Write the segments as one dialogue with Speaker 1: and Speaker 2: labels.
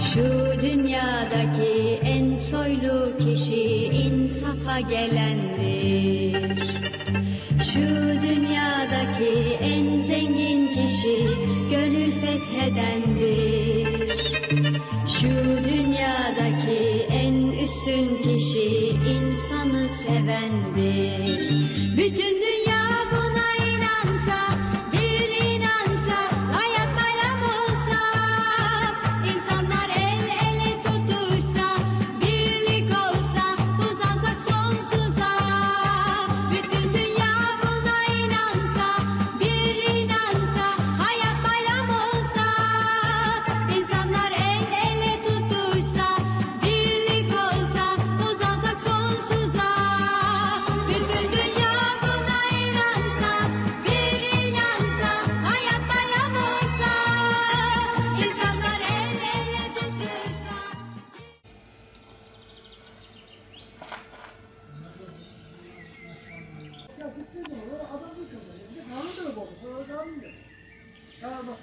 Speaker 1: Şu dünyadaki en soylu kişi insafa gelendir. Şu dünyadaki en zengin kişi gönül fethedendir.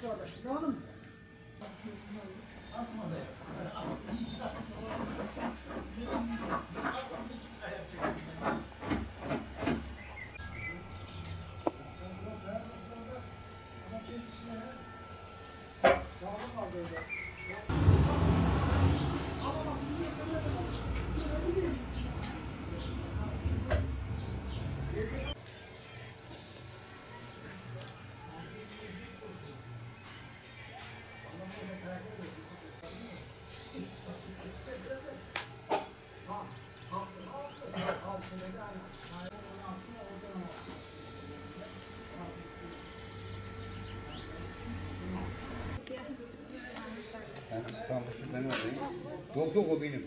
Speaker 2: Çağırması kardeş. Kanun mu?
Speaker 3: Ben İstanbul'da ben oradayım. Yok yok o benim.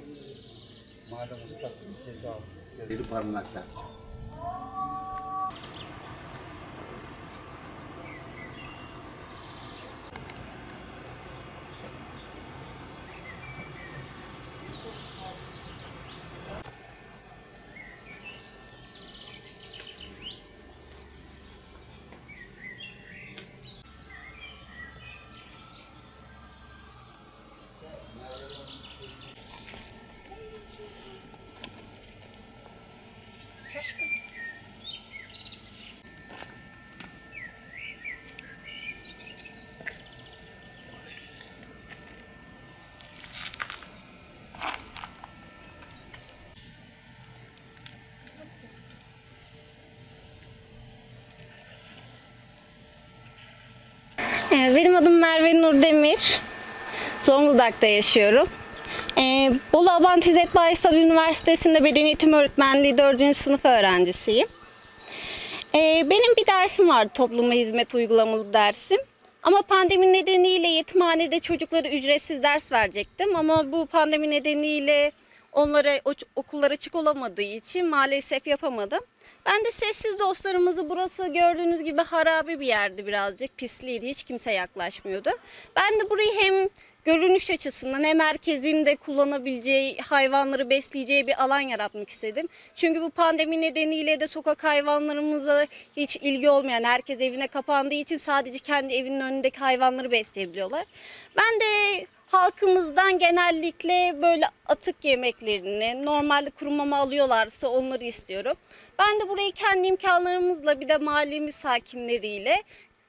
Speaker 3: Madem ıslak ceza Dedi parmakta.
Speaker 1: Şaşkın.
Speaker 4: Ee, Benim adım Merve Nur Demir. Zonguldak'ta yaşıyorum. Ee, Bolu Abant İzzet Üniversitesi'nde beden eğitimi öğretmenliği 4. sınıf öğrencisiyim. Ee, benim bir dersim vardı topluma hizmet uygulamalı dersim. Ama pandemi nedeniyle yetimhanede çocuklara ücretsiz ders verecektim. Ama bu pandemi nedeniyle onlara o- okullar açık olamadığı için maalesef yapamadım. Ben de sessiz dostlarımızı burası gördüğünüz gibi harabe bir yerdi birazcık. Pisliydi hiç kimse yaklaşmıyordu. Ben de burayı hem görünüş açısından hem herkesin de kullanabileceği, hayvanları besleyeceği bir alan yaratmak istedim. Çünkü bu pandemi nedeniyle de sokak hayvanlarımıza hiç ilgi olmayan, herkes evine kapandığı için sadece kendi evinin önündeki hayvanları besleyebiliyorlar. Ben de halkımızdan genellikle böyle atık yemeklerini, normalde kuru mama alıyorlarsa onları istiyorum. Ben de burayı kendi imkanlarımızla bir de mahallemiz sakinleriyle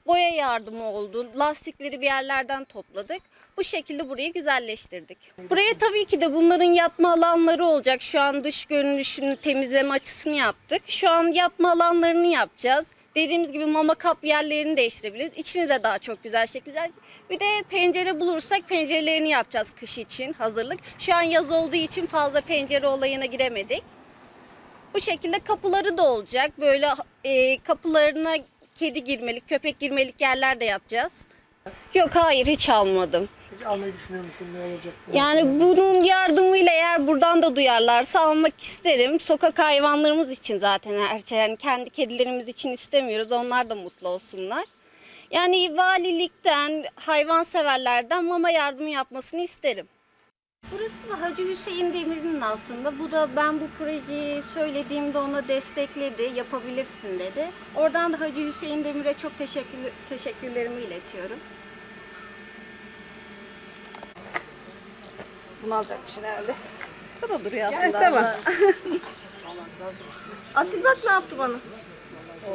Speaker 4: boya yardımı oldu. Lastikleri bir yerlerden topladık. Bu şekilde burayı güzelleştirdik. Buraya tabii ki de bunların yatma alanları olacak. Şu an dış görünüşünü temizleme açısını yaptık. Şu an yatma alanlarını yapacağız. Dediğimiz gibi mama kap yerlerini değiştirebiliriz. İçini de daha çok güzel şekiller. Bir de pencere bulursak pencerelerini yapacağız kış için hazırlık. Şu an yaz olduğu için fazla pencere olayına giremedik. Bu şekilde kapıları da olacak. Böyle e, kapılarına kedi girmelik, köpek girmelik yerler de yapacağız. Yok hayır hiç almadım.
Speaker 2: Peki almayı düşünüyor musun? Ne olacak?
Speaker 4: Yani bunun yardımıyla eğer buradan da duyarlarsa almak isterim. Sokak hayvanlarımız için zaten her şey. Yani kendi kedilerimiz için istemiyoruz. Onlar da mutlu olsunlar. Yani valilikten, hayvanseverlerden mama yardımı yapmasını isterim. Burası da Hacı Hüseyin Demir'in aslında. Bu da ben bu projeyi söylediğimde ona destekledi, yapabilirsin dedi. Oradan da Hacı Hüseyin Demir'e çok teşekkür, teşekkürlerimi iletiyorum. Bunu alacakmışsın herhalde.
Speaker 5: Bu da duruyor
Speaker 4: Gel,
Speaker 5: aslında.
Speaker 4: tamam.
Speaker 5: abla. Asil bak ne yaptı bana.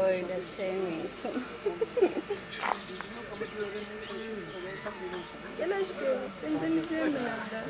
Speaker 4: Öyle sevmiyorsun.
Speaker 5: Gel aşkım. Seni temizliyorum ben evde.